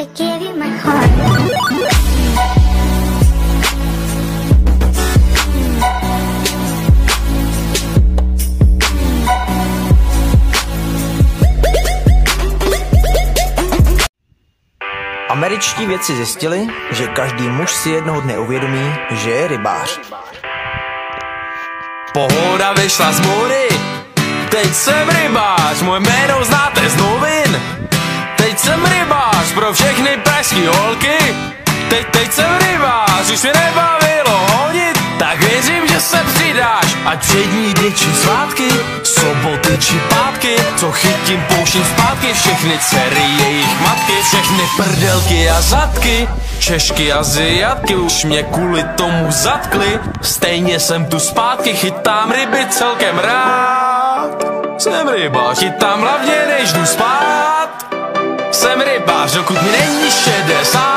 I gave you my heart. Američtí vědci zjistili, že každý muž si jednoho dne uvědomí, že je rybář. Pohoda vyšla z mory, teď jsem rybář, moje jméno znáte všechny pražský holky, teď, teď jsem rybář, už mě nebavilo honit, tak věřím, že se přidáš, ať přední dny či svátky, soboty či pátky, co chytím, pouštím zpátky, všechny dcery jejich matky, všechny prdelky a zadky, Češky a Aziatky už mě kvůli tomu zatkli. Stejně jsem tu zpátky, chytám ryby celkem rád. Jsem rybář, chytám hlavně než jdu spát chyba, że okrutnie leni się desa